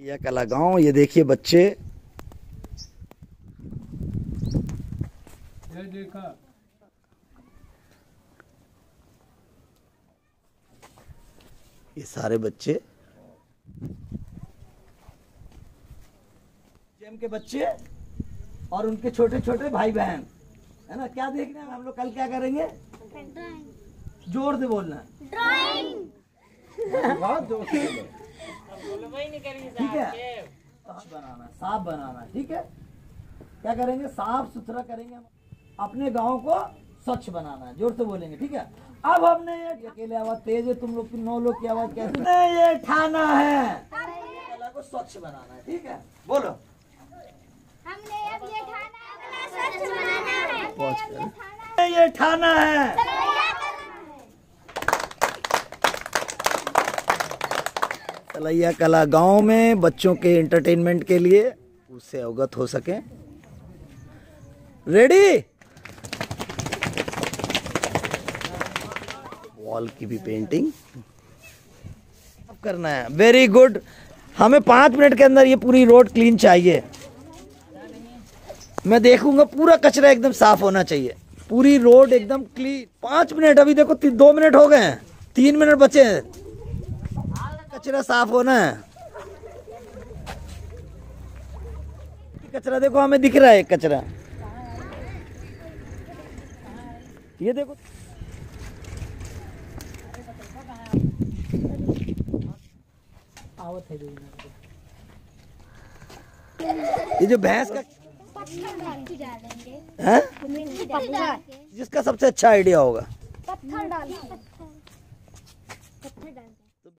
यह कला गाँव ये देखिए बच्चे। ये देखा। ये सारे बच्चे। जेम के बच्चे और उनके छोटे छोटे भाई बहन है ना? क्या देख रहे हैं? हम लोग कल क्या करेंगे? ज़ोर से बोलना। बहुत ज़ोर से ठीक है? साफ़ बनाना साफ़ बनाना ठीक है? क्या करेंगे? साफ़ सुथरा करेंगे हम। अपने गाँव को स्वच्छ बनाना है ज़ोर से बोलेंगे ठीक है? अब हमने ये अकेले आवाज़ तेज है तुम लोग की नौ लोग की आवाज़ कैसे? ये ठाना है। कला को स्वच्छ बनाना है ठीक है? बोलो। हमने अब ये ठाना अपना स्वच्छ बनाना है। ये ठाना है। तलैया कला गाँव में बच्चों के एंटरटेनमेंट के लिए उससे अवगत हो सके। रेडी वॉल की भी पेंटिंग अब करना है। वेरी गुड हमें पाँच मिनट के अंदर ये पूरी रोड क्लीन चाहिए। मैं देखूँगा पूरा कचरा एकदम साफ़ होना चाहिए। पूरी रोड एकदम क्लीन पाँच मिनट, अभी देखो दो मिनट हो गए हैं। तीन मिनट बचे हैं। कचरा साफ़ होना है। कचरा देखो हमें दिख रहा है कचरा। ये देखो। ये जो भैंस का है? डाल जिसका सबसे अच्छा आइडिया होगा। पत्थर डाल